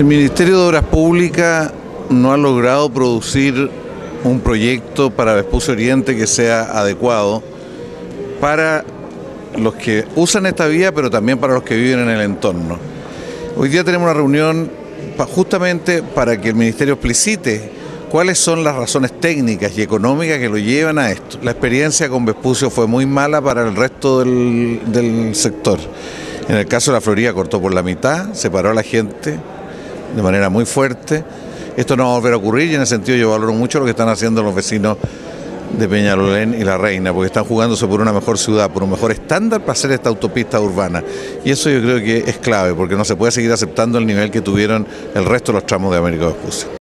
El Ministerio de Obras Públicas no ha logrado producir un proyecto para Vespucio Oriente que sea adecuado para los que usan esta vía, pero también para los que viven en el entorno. Hoy día tenemos una reunión justamente para que el Ministerio explicite cuáles son las razones técnicas y económicas que lo llevan a esto. La experiencia con Vespucio fue muy mala para el resto del, del sector. En el caso de la Florida cortó por la mitad, separó a la gente de manera muy fuerte. Esto no va a volver a ocurrir y en ese sentido yo valoro mucho lo que están haciendo los vecinos de Peñalolén y La Reina, porque están jugándose por una mejor ciudad, por un mejor estándar para hacer esta autopista urbana. Y eso yo creo que es clave, porque no se puede seguir aceptando el nivel que tuvieron el resto de los tramos de América Vespucio.